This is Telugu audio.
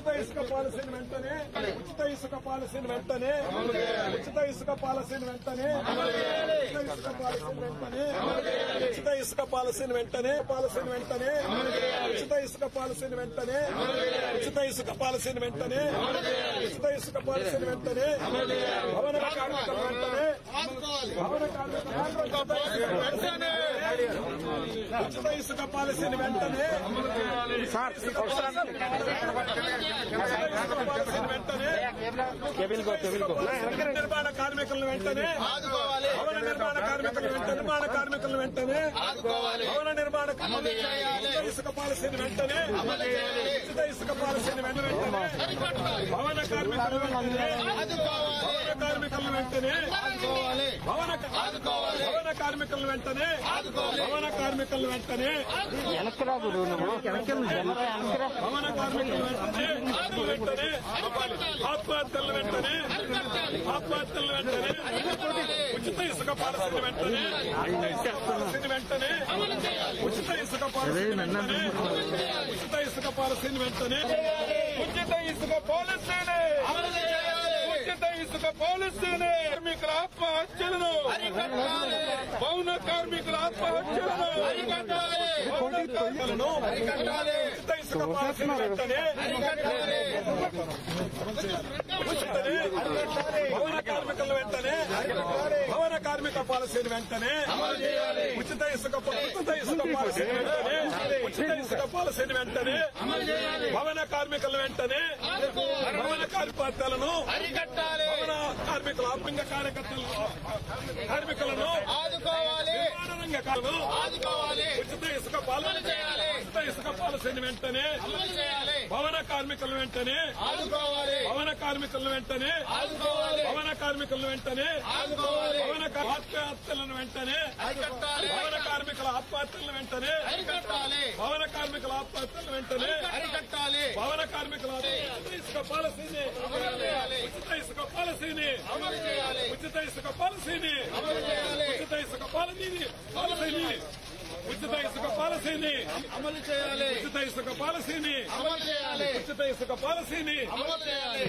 ఉచిత ఇసుక పాలసీని వెంటనే ఉచిత ఇసుక పాలసీని వెంటనే ఉచిత ఇసుక పాలసీని వెంటనే ఉచిత ఇసుక పాలసీని వెంటనే ఉచిత ఇసుక పాలసీని వెంటనే పాలసీని వెంటనే ఉచిత ఇసుక పాలసీని వెంటనే ఉచిత ఇసుక పాలసీని వెంటనే ఉచిత ఇసుక పాలసీని వెంటనే భవన కార్మికుల వెంటనే భవన కార్మికుల వెంటనే ఉచిత ఇసుక పాలసీని వెంటనే సార్ భవన నిర్మాణ కార్మికులను వెంటనే భవన నిర్మాణ కార్మికుల వెంటనే నిర్మాణ కార్మికులను వెంటనే భవన నిర్మాణ ఉచిత ఇసుక పాలసీని వెంటనే ఉచిత ఇసుక పాలసీని వెంటనే భవన కార్మికుల వెంటనే భవన కార్మికుల వెంటనే భవన భవన కార్మికుల వెంటనే భవన కార్మికుల వెంటనే భవన కార్మికుల వెంటనే వెంటనే ఆత్మహత్యల వెంటనే ఆత్మహత్యల వెంటనే ఉచిత ఇసుక పాలసీని వెంటనే పాలసీని వెంటనే ఉచిత ఇసుక పాలసీని వెంటనే ఉచిత ఇసుక పాలసీని వెంటనే ఉచిత ఇసుక పాలసీని ఉచిత ఇసుక పాలసీని కార్మికుల ఆత్మహత్యలను భవన కార్మికుల ఆత్మహత్యలను భవన కార్మికులను ఉచిత ఇసుక పాలసీని వెంటనే ఉచితనే భవన కార్మికుల వెంటనే కార్మిక పాలసీని వెంటనే. ఉచిత ఇసుక ఉచిత ఇసుక పాలసీని వెంటనే. ఉచిత ఇసుక పాలసీని వెంటనే. భవన కార్మికుల వెంటనే. భవన కార్యకర్తలను. భవన కార్మికుల ఆత్మీయ కార్యకర్తలు కార్మికులను. కార్మికులను ఉచిత ఇసుక ఉచిత పాలసీని వెంటనే భవన కార్మికుల వెంటనే భవన కార్మికుల వెంటనే భవన కార్మికుల వెంటనే భవన ఆత్మహత్యలను వెంటనే భవన కార్మికుల ఆత్మహత్యలను వెంటనే భవన కార్మికుల ఆత్మహత్యలను వెంటనే భవన కార్మికుల ఇసుక పాలసీని ఉచిత ఇసుక పాలసీని ఉచిత ఇసుక పాలసీని ఉచిత ఇసుక పాలసీని పాలసీని. ఉచిత ఇసుక పాలసీని అమలు చేయాలి ఉచిత ఇసుక పాలసీని అమలు చేయాలి ఉచిత ఇసుక పాలసీని అమలు చేయాలి